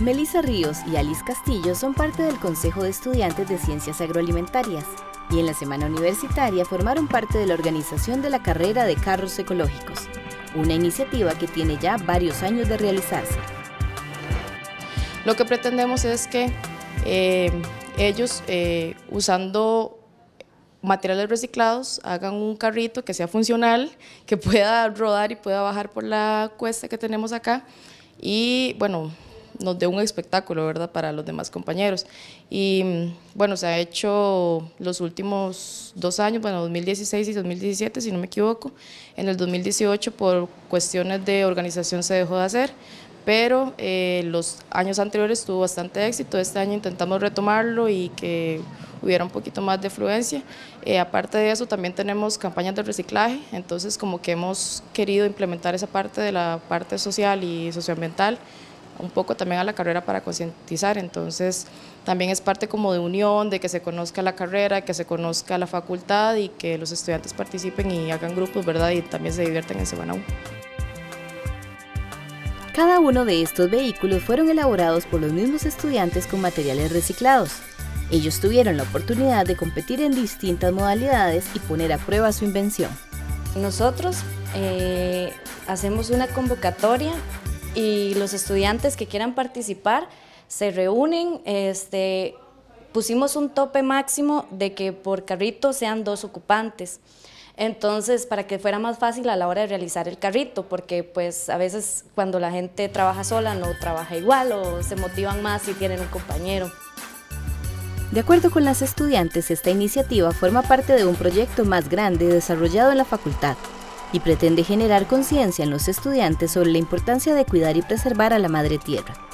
Melissa Ríos y Alice Castillo son parte del Consejo de Estudiantes de Ciencias Agroalimentarias y en la semana universitaria formaron parte de la organización de la carrera de carros ecológicos, una iniciativa que tiene ya varios años de realizarse. Lo que pretendemos es que eh, ellos, eh, usando materiales reciclados, hagan un carrito que sea funcional, que pueda rodar y pueda bajar por la cuesta que tenemos acá y bueno, nos dé un espectáculo, ¿verdad?, para los demás compañeros. Y bueno, se ha hecho los últimos dos años, bueno, 2016 y 2017, si no me equivoco. En el 2018, por cuestiones de organización, se dejó de hacer, pero eh, los años anteriores tuvo bastante éxito. Este año intentamos retomarlo y que hubiera un poquito más de fluencia. Eh, aparte de eso, también tenemos campañas de reciclaje, entonces como que hemos querido implementar esa parte de la parte social y socioambiental un poco también a la carrera para concientizar, entonces también es parte como de unión, de que se conozca la carrera, que se conozca la facultad y que los estudiantes participen y hagan grupos, ¿verdad? Y también se divierten en Semana 1. Cada uno de estos vehículos fueron elaborados por los mismos estudiantes con materiales reciclados. Ellos tuvieron la oportunidad de competir en distintas modalidades y poner a prueba su invención. Nosotros eh, hacemos una convocatoria y los estudiantes que quieran participar se reúnen, este, pusimos un tope máximo de que por carrito sean dos ocupantes. Entonces, para que fuera más fácil a la hora de realizar el carrito, porque pues a veces cuando la gente trabaja sola no trabaja igual o se motivan más si tienen un compañero. De acuerdo con las estudiantes, esta iniciativa forma parte de un proyecto más grande desarrollado en la facultad, y pretende generar conciencia en los estudiantes sobre la importancia de cuidar y preservar a la madre tierra.